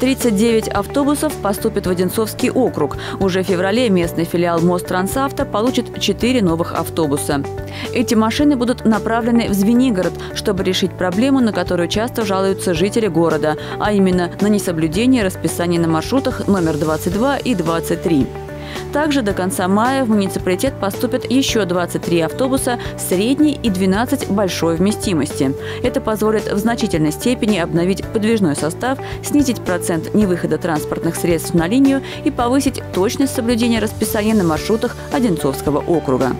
39 автобусов поступят в Одинцовский округ. Уже в феврале местный филиал Мострансавто получит 4 новых автобуса. Эти машины будут направлены в Звенигород, чтобы решить проблему, на которую часто жалуются жители города, а именно на несоблюдение расписания на маршрутах номер 22 и 23. Также до конца мая в муниципалитет поступят еще 23 автобуса средней и 12 большой вместимости. Это позволит в значительной степени обновить подвижной состав, снизить процент невыхода транспортных средств на линию и повысить точность соблюдения расписания на маршрутах Одинцовского округа.